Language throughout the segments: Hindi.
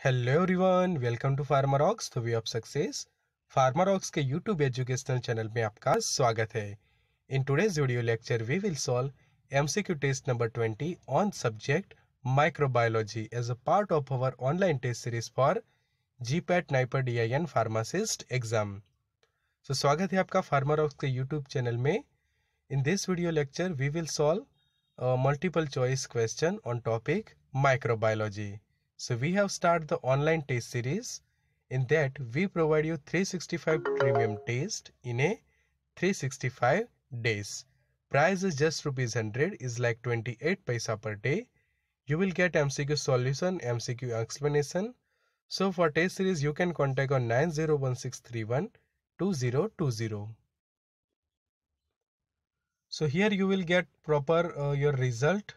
Hello everyone welcome to Pharmarocks the way of success Pharmarocks के यूट्यूब एजुकेशनल चैनल में आपका स्वागत है। In today's video lecture we will solve MCQ test number 20 on subject microbiology as a part of our online test series for GPAT NIPER DIN pharmacist exam so स्वागत है आपका फार्मारॉक्स के यूट्यूब चैनल में। In this video lecture we will solve multiple choice question on topic microbiology So we have started the online test series. In that we provide you 365 premium test in a 365 days. Price is just rupees 100 is like 28 paisa per day. You will get MCQ solution, MCQ explanation. So for test series you can contact on 901631 2020. So here you will get proper uh, your result.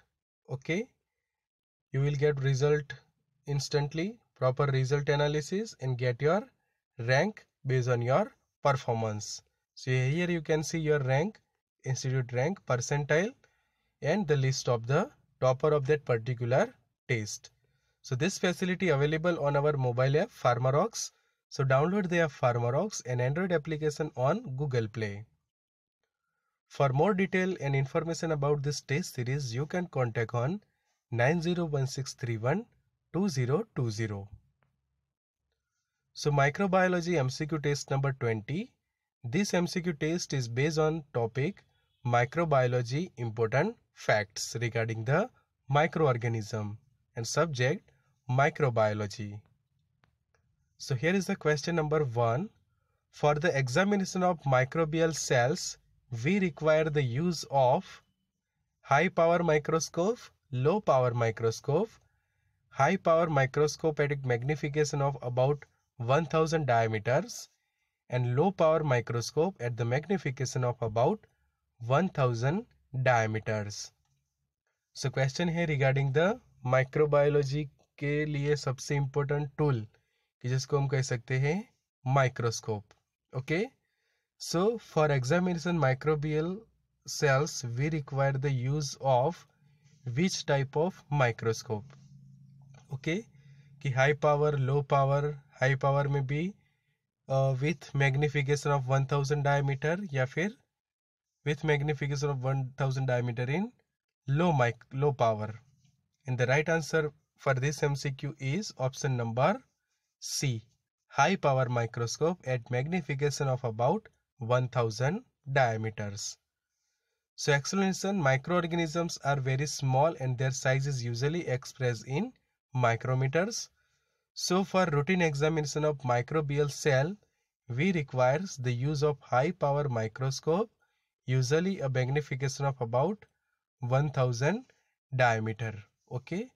Okay. You will get result instantly proper result analysis and get your rank based on your performance. So here you can see your rank, institute rank, percentile and the list of the topper of that particular test. So this facility available on our mobile app Pharmarox. So download the app Pharmarox and Android application on Google Play. For more detail and information about this test series, you can contact on 901631 2020. So microbiology MCQ test number 20. This MCQ test is based on topic microbiology important facts regarding the microorganism and subject microbiology. So here is the question number 1. For the examination of microbial cells, we require the use of high power microscope, low power microscope, high power microscopic magnification of about 1000 diameters and low power microscope at the magnification of about 1000 diameters. So question है regarding the microbiology के लिए सबसे important tool कि जिसको हम कह सकते हैं microscope. Okay. So for examination microbial cells we require the use of which type of microscope? Okay, कि high power low power high power में भी with magnification of one thousand diameter या फिर with magnification of one thousand diameter in low mic low power in the right answer for this Q is option number C high power microscope at magnification of about one thousand diameters so explanation micro organisms are very small and their size is usually express in micrometers. So for routine examination of microbial cell, we requires the use of high power microscope, usually a magnification of about 1000 diameter. Okay.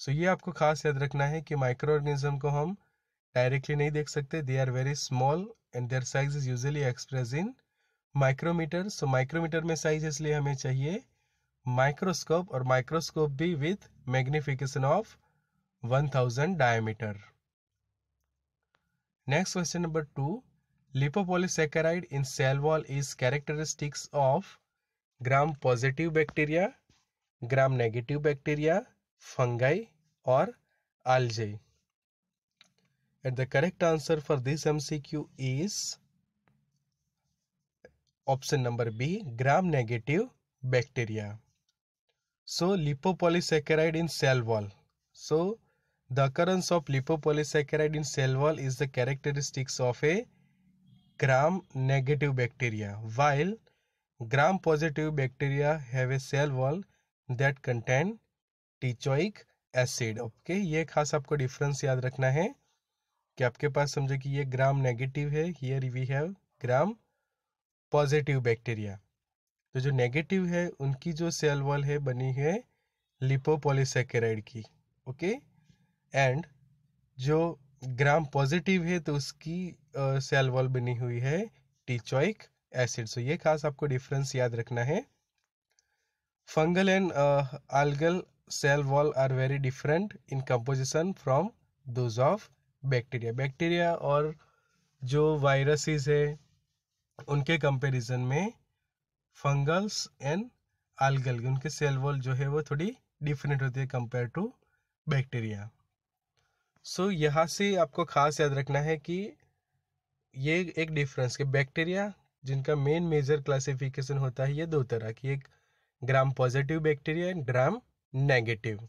so ये आपको खास याद रखना है कि माइक्रो ऑर्गेनिज्म को हम डायरेक्टली नहीं देख सकते they are very small and their size is usually express in micrometer so micrometer में साइज़ इसलिए हमें चाहिए माइक्रोस्कोप और माइक्रोस्कोप भी with magnification of 1000 diameter next question number two lipopolysaccharide in cell wall is characteristics of gram positive bacteria gram negative bacteria fungi और algae at the correct answer for this MCQ is option number B gram negative bacteria So lipopolysaccharide in cell wall. So the occurrence of lipopolysaccharide in cell wall is the characteristics of a gram-negative bacteria, while gram-positive bacteria have a cell wall that contain teichoic acid okay ये खास आपको डिफरेंस याद रखना है कि आपके पास समझे कि ये ग्राम नेगेटिव है here we have gram positive bacteria तो जो नेगेटिव है, उनकी जो सेल वॉल है, बनी है लिपोपोलिसैकेराइड की ओके एंड जो ग्राम पॉजिटिव है तो उसकी सेल वॉल बनी हुई है टीचोइक एसिड सो ये खास आपको डिफरेंस याद रखना है। Fungal and algal cell wall are very different in composition from those of bacteria bacteria और जो वायरसेस है, उनके कंपैरिजन में फंगल्स एंड आलगल उनके सेल वॉल जो है वो थोड़ी डिफरेंट होती है कंपेयर टू बैक्टीरिया सो यहाँ से आपको खास याद रखना है कि ये एक डिफरेंस कि बैक्टीरिया जिनका मेन मेजर क्लासिफिकेशन होता है, ये दो तरह की, एक gram positive bacteria and gram negative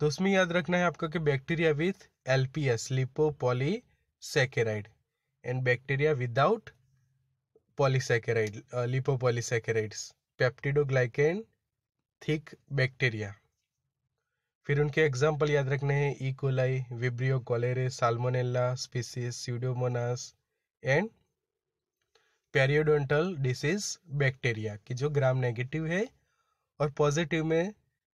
तो उसमें याद रखना है आपको कि bacteria with LPS lipopolysaccharide and bacteria without polysaccharide lipopolysaccharides peptidoglycan thick bacteria फिर उनके एग्ज़ाम्पल याद रखने हैं E coli vibrio cholerae salmonella species pseudomonas and periodontal disease bacteria की जो ग्राम नेगेटिव है और पॉजिटिव में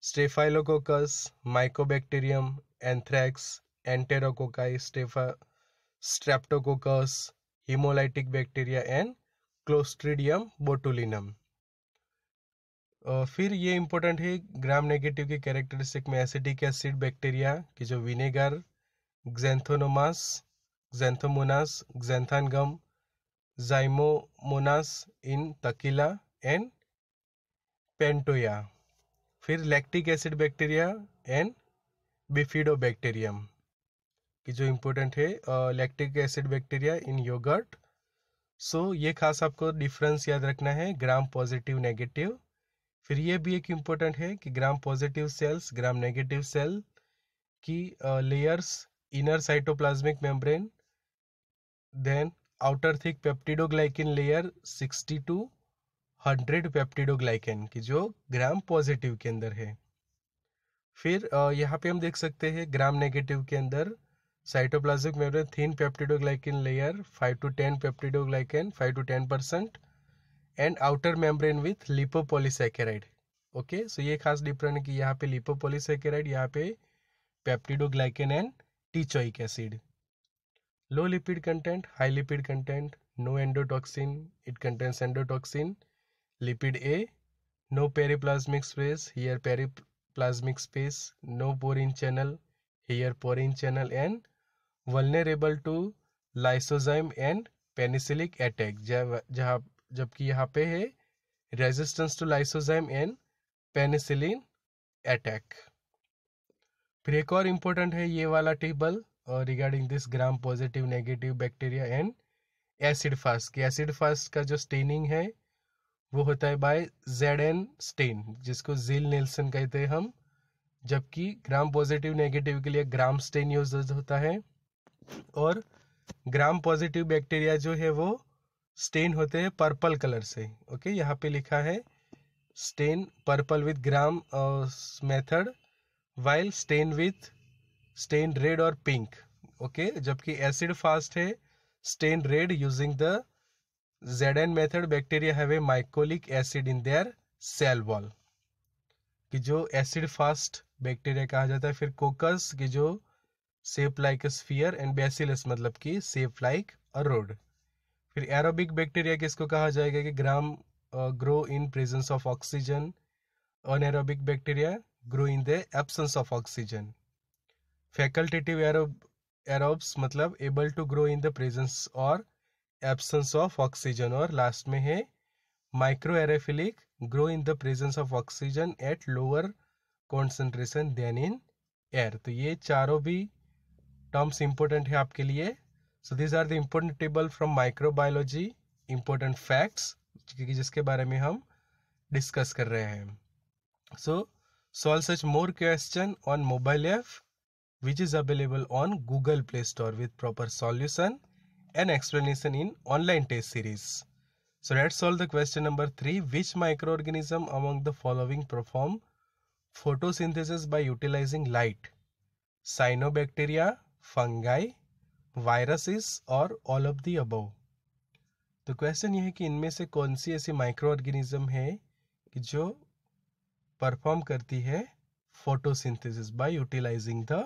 staphylococcus mycobacterium anthrax enterococci staph streptococcus hemolytic bacteria and clostridium botulinum फिर ये इंपॉर्टेंट है ग्राम नेगेटिव के कैरेक्टरिस्टिक में एसिटिक एसिड बैक्टीरिया की जो विनेगर ग्जेंथोनोमास ग्जेंथोमोनास ग्जेंथानगम जाइमोमोनास इन तकीला एंड पेंटोया फिर lactic acid bacteria and bifidobacterium की जो इम्पोर्टेंट है lactic acid bacteria in yogurt so so, ये खास आपको डिफरेंस याद रखना है ग्राम पॉजिटिव नेगेटिव फिर ये भी एक इम्पोर्टेंट है कि gram positive cells gram negative cell की layers inner cytoplasmic membrane then outer thick peptidoglycan layer 60 to 100 peptidoglycan की जो ग्राम पॉजिटिव के अंदर है। फिर यहाँ पे हम देख सकते हैं ग्राम नेगेटिव के अंदर cytoplasmic membrane thin peptidoglycan layer 5 to 10 peptidoglycan 5 to 10 percent and outer membrane with lipopolysaccharide okay so ये खास डिफरेंट कि यहाँ पे लिपोपोलिसैकेराइड यहाँ पे peptidoglycan and teichoic acid low lipid content high lipid content no endotoxin it contains endotoxin lipid A no periplasmic space here periplasmic space no porin channel here porin channel and vulnerable to lysozyme and penicillin attack जहाँ, जबकि यहाँ पे है resistance to lysozyme and penicillin attack फिर एक और इम्पोर्टेंट है ये वाला table regarding this gram positive negative bacteria and acid fast की एसिड फास्ट का जो स्टेनिंग है, वो होता है बाय जेड एन स्टेन जिसको जिल नेल्सन कहते हैं हम, जबकि ग्राम पॉजिटिव नेगेटिव के लिए ग्राम स्टेन यूज़ होता है। और ग्राम पॉजिटिव बैक्टीरिया जो है वो स्टेन होते हैं पर्पल कलर से। ओके यहाँ पे लिखा है stain purple with gram method while stain with stain red और पिंक ओके जबकि एसिड फास्ट है stain red using the Z N method bacteria have a mycolic acid in their cell wall कि जो एसिड फास्ट बैक्टीरिया कहा जाता है, फिर कोकस की जो shape like sphere and bacillus मतलब कि सेप लाइक अ रोड फिर एरोबिक बैक्टीरिया किसको कहा जाएगा कि gram grow in presence of oxygen anaerobic bacteria grow in the absence of oxygen facultative aerobe aerobes मतलब able to grow in the presence और एब्सेंस ऑफ़ ऑक्सीजन और लास्ट में है micro aerophilic grow in the presence of oxygen at lower concentration than in air तो ये चारों भी टर्म्स इंपोर्टेंट है आपके लिए। So these are the important table from microbiology important facts जिसके बारे में हम डिस्कस कर रहे हैं। So solve such more question on mobile app which is available on Google Play Store with proper solution and explanation in online test series so let solve the question number three which micro organism among the following perform photosynthesis by utilising light cyanobacteria fungi, viruses और ऑल ऑफ़ दी अबव तो क्वेश्चन ये है कि इनमें से कौन सी ऐसी माइक्रो ऑर्गेनिज्म है कि जो परफॉर्म करती है photosynthesis by utilising the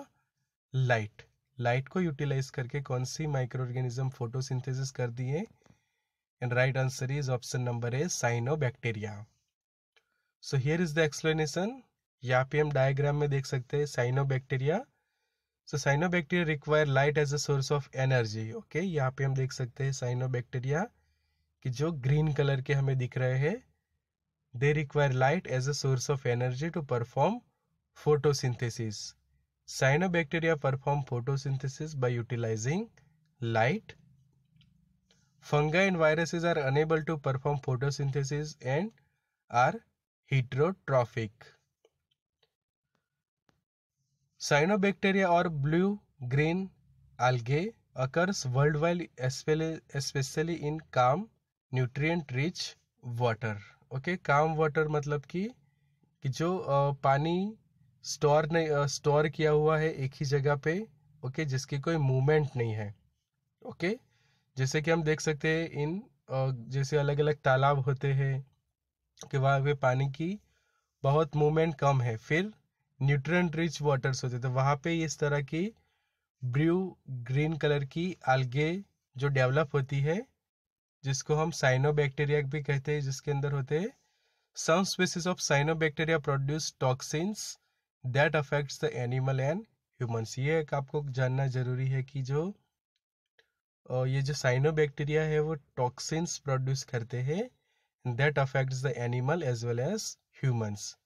light light को यूटिलाइज करके कौन सी माइक्रो ऑर्गेनिज्म फोटोसिंथेसिस करती है? And right answer is option number A cyanobacteria so here is the explanation यहाँ पे हम डायग्राम में देख सकते हैं cyanobacteria so cyanobacteria require light as a source of energy okay यहाँ पे हम देख सकते हैं साइनोबैक्टीरिया कि जो ग्रीन कलर के हमें दिख रहे हैं they require light as a source of energy to perform photosynthesis cyanobacteria perform photosynthesis by utilising light fungi and viruses are unable to perform photosynthesis and are heterotrophic Cyanobacteria or blue-green algae occurs worldwide, especially in calm nutrient rich water. Okay calm water मतलब कि कि जो पानी स्टोर नहीं स्टोर किया हुआ है एक ही जगह पे ओके जिसकी कोई मूवमेंट नहीं है ओके जैसे कि हम देख सकते हैं इन जैसे अलग अलग तालाब होते हैं, कि वहाँ पे पानी की बहुत मूवमेंट कम है फिर न्यूट्रिएंट रिच वाटर्स होते तो वहाँ पे इस तरह की ब्रू, ग्रीन कलर की algae जो डेवलप होती है, जिसको हम साइनोबैक्टीरिया भी कहते हैं, जिसके अंदर होते हैं। Some species of cyanobacteria produce toxins that affects the animal and humans ये एक आपको जानना ज़रूरी है कि जो ये जो साइनोबैक्टीरिया है, वो टॉक्सिन्स प्रोड्यूस करते हैं that affects the animal as well as humans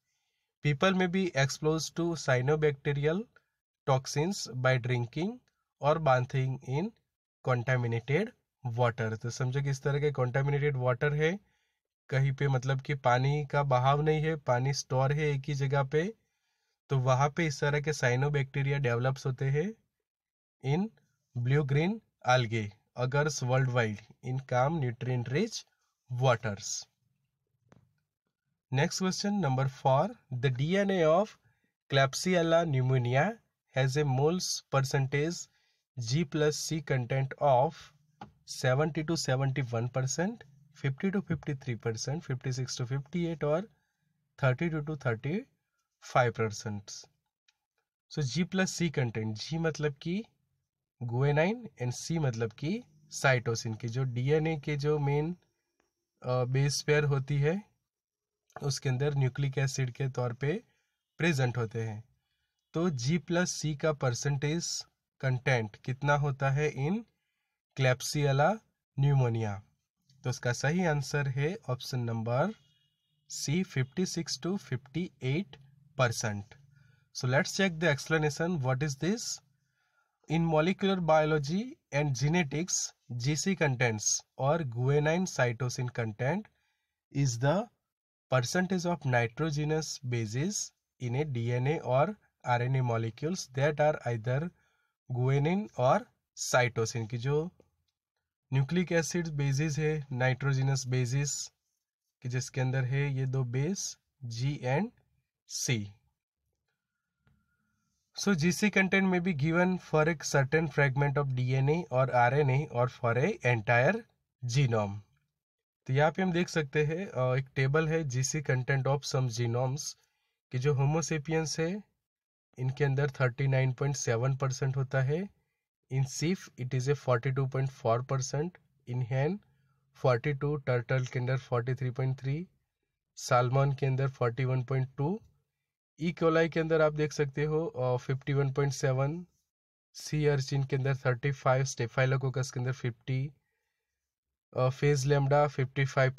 people may be expose to cyanobacterial toxins by drinking or bathing in contaminated water तो समझो कि इस तरह के कॉन्टामिनेटेड वाटर है कहीं पे मतलब कि पानी का बहाव नहीं है, पानी स्टोर है एक ही जगह पे तो वहाँ पे इस तरह के साइनोबैक्टीरिया डेवलप्स होते हैं in blue green algae occurs world wide in calm nutrient rich waters. Next question number four the DNA of Klebsiella pneumoniae has a moles percentage G plus C content of seventy to seventy one percent fifty to fifty three percent fifty six to fifty eight or thirty two to thirty five percent so G plus C content G मतलब कि गुएनाइन एंड सी मतलब कि साइटोसिन की जो डीएनए के जो मेन बेस पेयर होती है उसके अंदर न्यूक्लिक एसिड के तौर पे प्रेजेंट होते हैं। तो जी प्लस सी का परसेंटेज कंटेंट कितना होता है इन क्लेप्सियला न्यूमोनिया तो उसका सही आंसर है option number C 56 to 58 percent so let's check the explanation what is this In molecular biology and genetics, GC contents or guanine cytosine content is the percentage of nitrogenous bases in a DNA or RNA molecules that are either guanine or cytosine की जो न्यूक्लिक एसिड बेसिस है नाइट्रोजिनस बेसिस कि जिसके अंदर है ये दो base G and C So GC content may be given for a certain fragment of DNA or RNA or for a entire genome. तो यहाँ पे हम देख सकते हैं एक टेबल है GC content of some genomes कि जो होमोसेपियंस है, इनके अंदर 39.7 परसेंट होता है in sheep it is a 42.4 percent in hen 42 turtle के अंदर 43.3 सालमन के अंदर 41.2 ई कोलाई के अंदर आप देख सकते हो fifty one point seven sea urchin के अंदर थर्टी फाइव स्टेफाइलोकोकस के अंदर fifty phage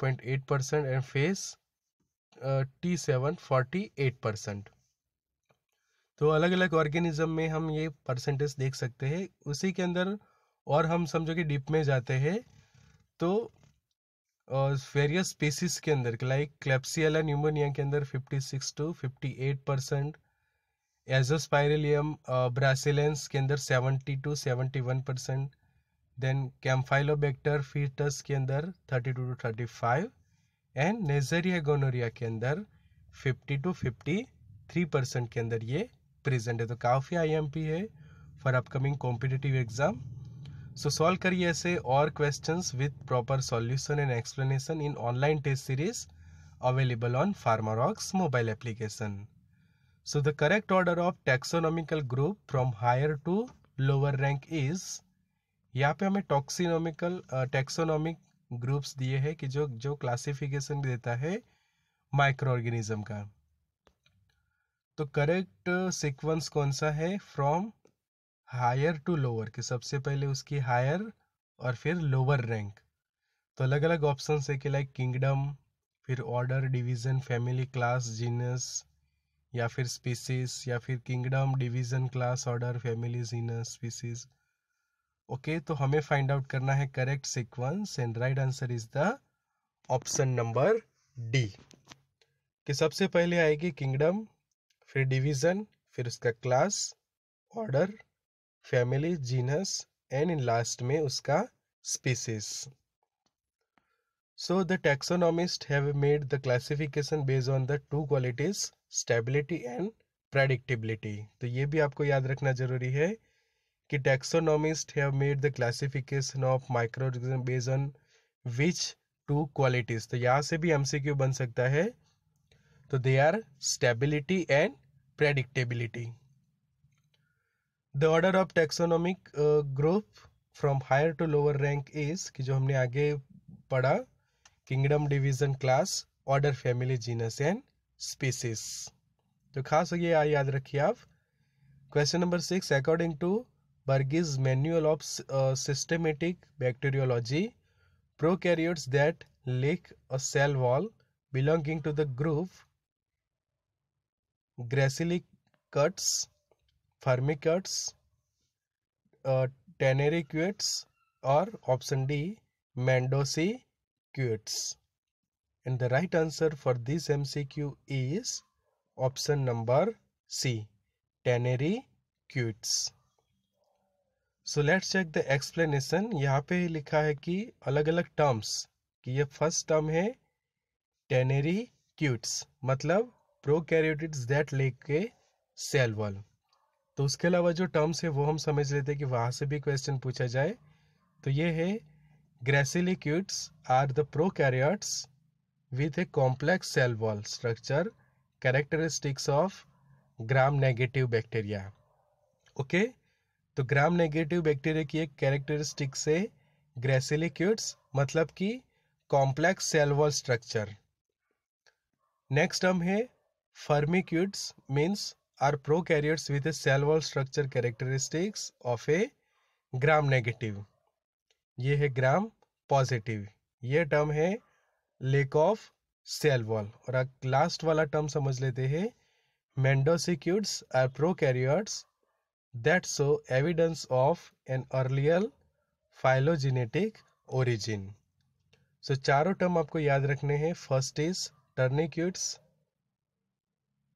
point eight percent and phage T seven forty eight percent तो अलग अलग ऑर्गेनिज्म में हम ये परसेंटेज देख सकते हैं। उसी के अंदर और हम समझो कि डिप में जाते हैं तो वेरियस स्पीसीज के अंदर लाइक क्लेप्सियला न्यूमोनिया के अंदर 56 टू 58 परसेंट एजोस्पायरिलियम ब्रासिलेंस के अंदर 70 to 71 percent then Campylobacter fetus के अंदर 32 टू 35 एंड नेजरिया गोनोरिया के अंदर 50 टू 53 परसेंट के अंदर ये प्रेजेंट है। तो काफ़ी आईएमपी है for upcoming competitive exam so solve करिए ऐसे और questions with proper solution and explanation in online test series available on Pharmarox mobile application so the correct order of taxonomical group from higher to lower rank is यहाँ पे हमें टॉक्सिनोमिकल टेक्सोनॉमिक ग्रुप्स दिए हैं कि जो जो क्लासिफिकेशन देता है माइक्रो ऑर्गेनिज्म का। तो करेक्ट सीक्वेंस कौन सा है? फ्रॉम हायर टू लोअर कि सबसे पहले उसकी हायर और फिर लोअर रैंक तो अलग अलग ऑप्शन है कि लाइक किंगडम फिर order division family class genus या फिर स्पीसीज या फिर kingdom division class order family genus species okay तो हमें फाइंड आउट करना है correct sequence and right answer is the option number D कि सबसे पहले आएगी किंगडम फिर डिवीज़न फिर उसका class order family genus and in last में उसका species So, the taxonomists have made the classification based on the two qualities, stability and predictability. तो ये भी आपको याद रखना ज़रूरी है। कि taxonomist have made the classification of micro organism based on which two qualities तो यहाँ से भी एमसीक्यू बन सकता है। तो they are stability and predictability the order of taxonomic group from higher to lower rank is कि जो हमने आगे पढ़ा kingdom division class order family genus and species तो खास हो गया याद रखिए आप। Question number six according to Berge's Manual of uh, Systematic Bacteriology, prokaryotes that lack a cell wall belonging to the group Gracilicates, Firmicutes, uh, Tanericates or option D Mendocicuates. And the right answer for this MCQ is option number C Tanericates. So let's check the explanation यहाँ पे लिखा है कि अलग अलग टर्म्स कि ये फ़र्स्ट टर्म है टेनेरी क्यूट्स मतलब प्रोकैरियोटिड्स दैट लेक के सेल वॉल तो उसके अलावा जो टर्म्स है, वो हम समझ लेते हैं कि वहाँ से भी क्वेश्चन पूछा जाए तो ये है Gracilicutes are the prokaryotes with a complex cell wall structure, characteristics of gram-negative bacteria. Okay okay? तो ग्राम नेगेटिव बैक्टीरिया की एक कैरेक्टरिस्टिक से ग्रेसिलिक्यूट्स मतलब कि complex cell wall structure next term है Firmicutes means are prokaryotes with a cell wall structure characteristics of a gram negative ये है ग्राम पॉजिटिव ये टर्म है लेक ऑफ़ सेल वॉल और लास्ट वाला टर्म समझ लेते हैं Mendosicutes are prokaryotes that show evidence of an earlier phylogenetic origin so चारों टर्म आपको याद रखने हैं. First is Tenericutes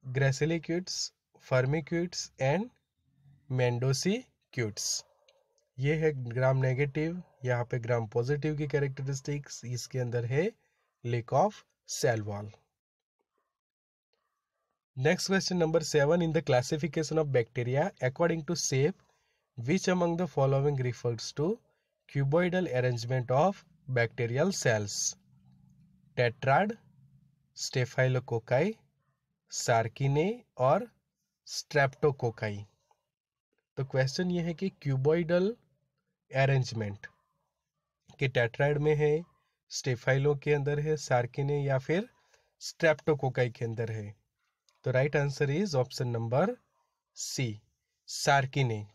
Gracilicutes Firmicutes and Mendosicutes ये है ग्राम नेगेटिव यहाँ पे ग्राम पॉजिटिव की कैरेक्टरिस्टिक्स इसके अंदर है lack of cell next question number seven in the classification of bacteria according to shape which among the following refers to cuboidal arrangement of bacterial cells tetrad staphylococci sarcinae or streptococci तो क्वेश्चन ये है कि क्यूबोइडल अरेंजमेंट के टेट्राइड में है स्टेफाइलो के अंदर है सार्किने या फिर स्ट्रेप्टोकोकाई के अंदर है? तो right answer is option number C sarcinae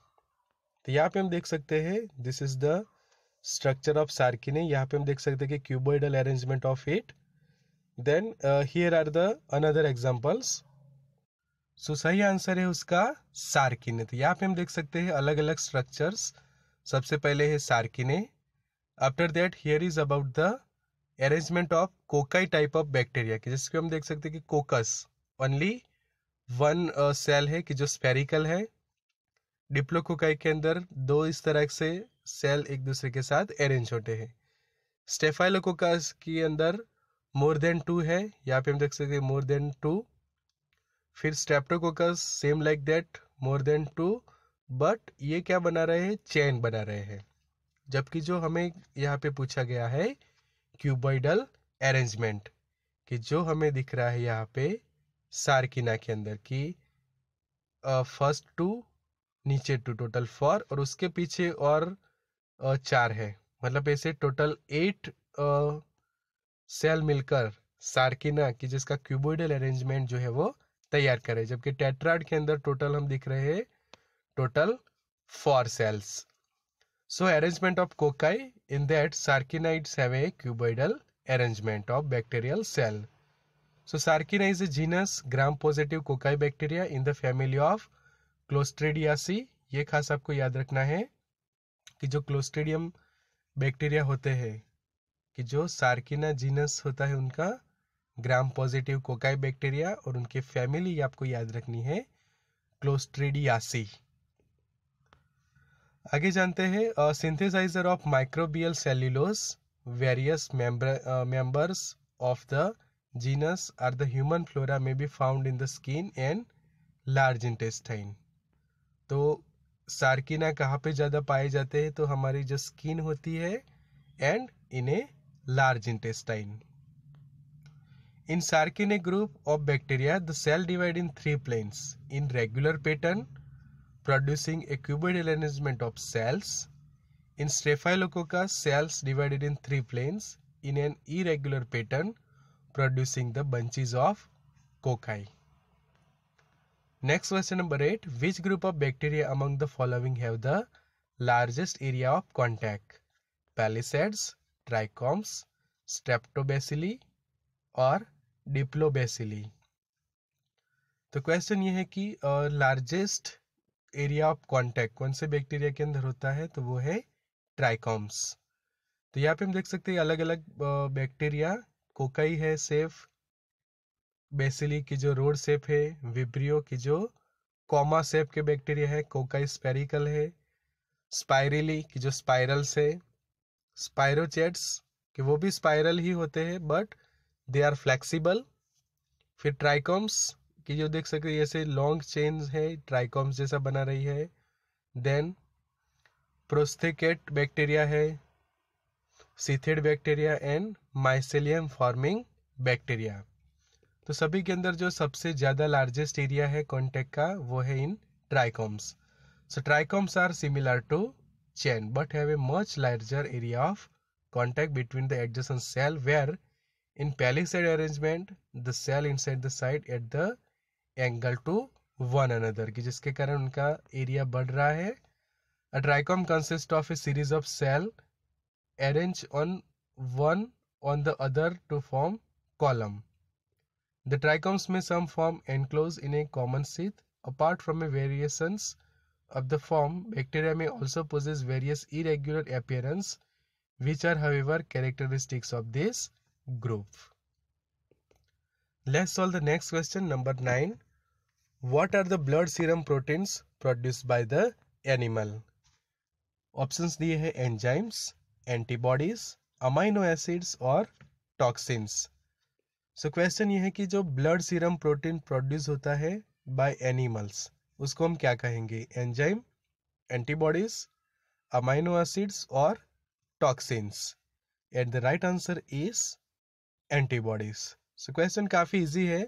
तो यहाँ पे हम देख सकते हैं this is the structure of sarcinae यहाँ पे हम देख सकते हैं कि cuboidal arrangement of it then here are the another examples so सही आंसर है उसका सार्किने तो यहाँ पे हम देख सकते हैं अलग अलग स्ट्रक्चर्स सबसे पहले है sarcinae after that here is about the arrangement of cocci type of bacteria जिसको हम देख सकते हैं कि कोकस ओनली वन सेल है कि जो स्पेरिकल है। डिप्लोकोकाई के अंदर दो इस तरह से सेल एक दूसरे के साथ अरेंज होते हैं। स्टेफाइलोकोकस के अंदर मोर देन टू है। यहाँ पे हम देख सकते हैं मोर देन टू फिर streptococcus same like that more than two but ये क्या बना रहे हैं? चैन बना रहे हैं। जबकि जो हमें यहाँ पे पूछा गया है क्यूबॉइडल अरेंजमेंट कि जो हमें दिख रहा है यहाँ पे सार्किना के अंदर की फ़र्स्ट टू नीचे टू टोटल फोर और उसके पीछे और चार है मतलब ऐसे टोटल एट सेल मिलकर सार्किना की जिसका क्यूबोइडल अरेंजमेंट जो है वो तैयार करे जबकि टेट्राड के अंदर टोटल हम दिख रहे हैं total four cells. So, arrangement of cocci in that sarcinides have a cuboidal arrangement of bacterial cell. So Sarcina is a genus gram-positive cocci bacteria in the family of Clostridiaceae. ये खास आपको याद रखना है कि जो क्लोस्ट्रीडियम बैक्टीरिया होते हैं, कि जो सार्किना जीनस होता है उनका ग्राम पॉजिटिव कोकाई बैक्टीरिया और उनके फैमिली आपको याद रखनी है क्लोस्ट्रीडियासी आगे जानते हैं synthesiser of microbial cellulose various members of the genus are the human flora may be found in the skin and large intestine तो सार्किना कहाँ पे ज़्यादा पाए जाते हैं? तो हमारी जो स्किन होती है and in a large intestine in sarcina a group of bacteria the cell divide in three planes in regular pattern producing a cubed arrangement of cells in staphylococcus का cells divided in three planes in an irregular pattern pattern producing the bunches of cocci. Next question number 8. Which group of bacteria among the following have the largest area of contact? Palisades, trichomes, streptobacilli और डिप्लोबेसिली तो क्वेश्चन ये है कि लार्जेस्ट एरिया ऑफ़ कांटेक्ट कौन से बैक्टीरिया के अंदर होता है तो वो है ट्राइकॉम्स तो यहाँ पे हम देख सकते हैं अलग अलग बैक्टीरिया कोकाई है सेफ़। बेसिली की जो रोड सेफ़ है, विब्रियो की जो कॉमा सेफ़ के बैक्टीरिया है, कोकाई स्पेरिकल है स्पाइरिली की जो स्पाइरल्स है स्पाइरोचेट्स कि वो भी स्पाइरल ही होते हैं बट दे आर फ्लेक्सिबल फिर ट्राइकॉम्स की जो देख सकते हैं ऐसे लॉन्ग चेन है ट्राइकॉम्स जैसा बना रही है। देन प्रोस्थेकेट बैक्टीरिया है sheathed bacteria and mycelium forming bacteria. तो सभी के अंदर जो सबसे ज़्यादा लार्जेस्ट एरिया है कॉन्टेक्ट का, वो है in trichomes so trichomes are similar to chain but have a much larger area of contact between the adjacent cell where in palisade arrangement the cell in side the side at the angle to one another की जिसके कारण उनका एरिया बढ़ रहा है। A trichome consist of a series of cell arranged on one on the other to form column. The trichomes may some form enclosed in a common sheath. Apart from a variations of the form, bacteria may also possess various irregular appearance, which are however characteristics of this group. Let's solve the next question number 9. What are the blood serum proteins produced by the animal? Options दिए हैं enzymes, Antibodies amino acids और टॉक्सिन्स। सो क्वेश्चन ये है कि जो ब्लड सीरम प्रोटीन प्रोड्यूस होता है बाय एनिमल्स उसको हम क्या कहेंगे? एंजाइम एंटीबॉडीज अमाइनो एसिड्स और toxins and the right answer is antibodies so question काफ़ी इजी है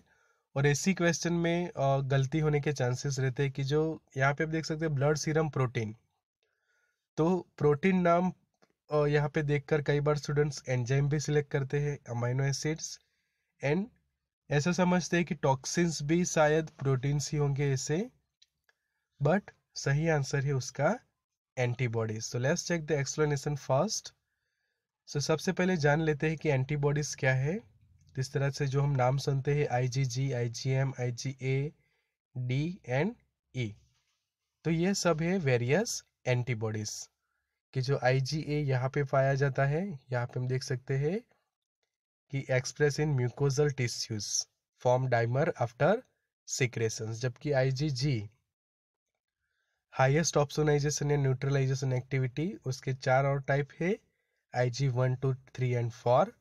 और ऐसी क्वेश्चन में गलती होने के चांसेस रहते हैं कि जो यहाँ पे आप देख सकते हैं ब्लड सीरम प्रोटीन तो प्रोटीन नाम यहाँ पे देखकर कई बार स्टूडेंट्स एंजाइम भी सिलेक्ट करते हैं अमाइनो एसिड्स एंड ऐसा समझते हैं कि टॉक्सिन्स भी शायद प्रोटीन्स ही होंगे ऐसे बट सही आंसर है उसका antibodies so let's check the explanation first so सबसे पहले जान लेते हैं कि एंटीबॉडीज़ क्या है। इस तरह से जो हम नाम सुनते हैं I G G I G M I G A D and E तो ये सब है वेरियस एंटीबॉडीज़ कि जो आई जी ए यहाँ पे पाया जाता है, यहाँ पे हम देख सकते हैं कि express in mucosal tissues form dimer after secretion जबकि I G G highest opsonization या न्यूट्रलाइजेशन एक्टिविटी उसके चार और टाइप है I G one two three and four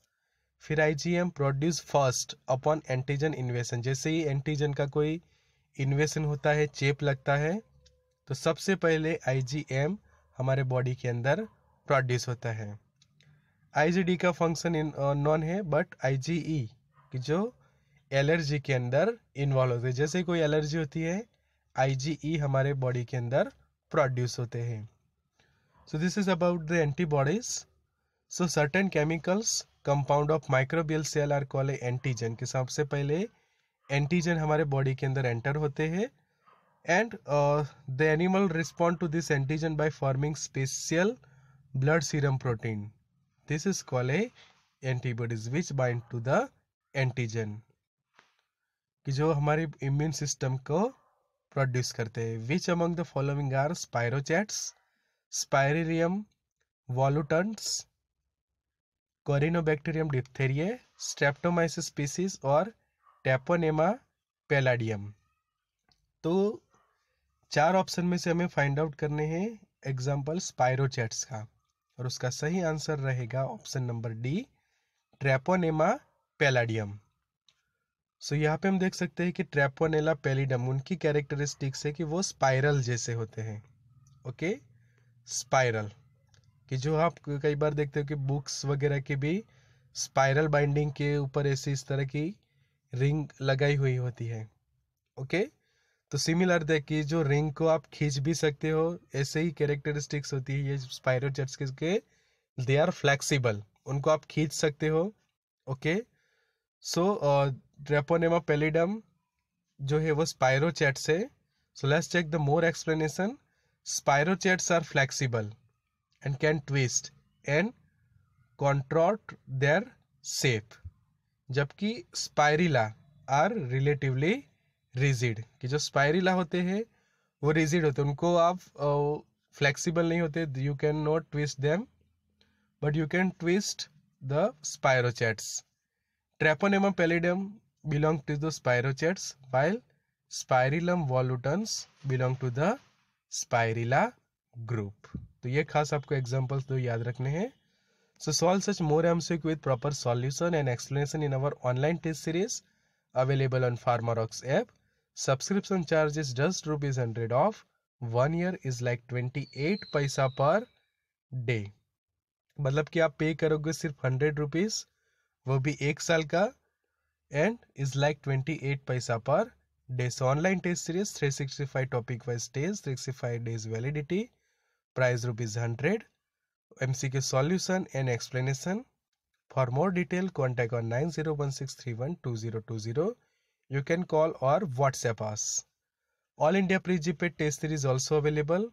फिर I G M produce first upon antigen invasion जैसे ही एंटीजन का कोई इन्वेशन होता है, चेप लगता है तो सबसे पहले आई जी एम हमारे बॉडी के अंदर प्रोड्यूस होता है। आई जी डी का फ़ंक्शन नॉन है बट आई जी ई की जो एलर्जी के अंदर इन्वॉल्व होते हैं। जैसे कोई एलर्जी होती है आई जी ई हमारे बॉडी के अंदर प्रोड्यूस होते हैं। So this is about the antibodies so certain chemicals compound of microbial cell are call antigen के सबसे पहले एंटीजन हमारे बॉडी के अंदर एंटर होते हैं। And the animal respond to this antigen by forming special blood serum protein this is call a antibodies which bind to the antigen कि जो हमारे इम्यून सिस्टम को प्रोड्यूस करते हैं। Which among the following are spirochetes spirillum volutans corynebacterium diphtheriae streptomyces species और टेपोनेमा पेलाडियम तो चार ऑप्शन में से हमें फाइंड आउट करने हैं एग्ज़ाम्पल स्पायरोचैट्स का। और उसका सही आंसर रहेगा option number D treponema pallidum so so, यहाँ पे हम देख सकते हैं कि ट्रेपोनेला पेलिडम उनकी कैरेक्टरिस्टिक्स है कि वो स्पाइरल जैसे होते हैं। ओके स्पाइरल कि जो आप कई बार देखते हो कि बुक्स वगैरह की भी स्पाइरल बाइंडिंग के ऊपर ऐसी इस तरह की रिंग लगाई हुई होती है। ओके तो सिमिलर देखिए जो रिंग को आप खींच भी सकते हो, ऐसे ही कैरेक्टरिस्टिक्स होती है ये स्पायरोचेट्स के दे आर फ्लेक्सिबल उनको आप खींच सकते हो ओके सो ड्रेपोनेमा पेलिडम जो है वो स्पायरोचेट्स है। So let's check the more explanation spirochetes are flexible and can twist and contort their shape जबकि स्पायरिला आर रिलेटिवली रिजिड, कि जो स्पायरिला होते हैं, वो रिजिड होते हैं। उनको आप फ्लेक्सिबल नहीं होते you can not twist them but you can twist the spirochetes treponema pallidum belong to the spirochetes while spirillum volutans belong to the spirilla group तो ये खास आपको एग्जाम्पल्स दो याद रखने हैं। So solve such more MCQ with proper solution and explanation in our online test series available on Pharmarox app. Subscription charge is just rupees 100 off. One year is like 28 पैसा पर डे मतलब कि आप पे करोगे सिर्फ़ हंड्रेड रुपीज़ वो भी एक साल का and is like twenty eight paisa per day so online test series three sixty five topic wise test three sixty five days validity price rupees hundred MCQ solution and explanation. For more detail, zero two 9016312020. You can call or WhatsApp us. All India pre-GPAT test series also available.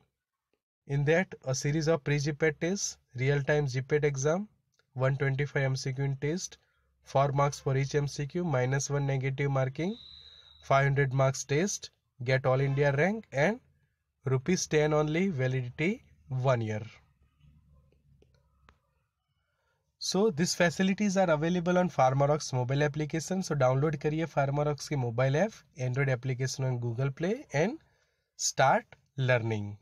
In that, a series of pre-GPAT tests, real-time GPAT exam, 125 MCQ test, 4 marks for each MCQ, minus 1 negative marking, 500 marks test, get all India rank and rupees 10 only validity 1 year. So this facilities are available on Pharmarox mobile application so download करिए फार्मारॉक्स की mobile app Android application on Google Play and start learning